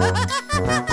ha ha ha ha!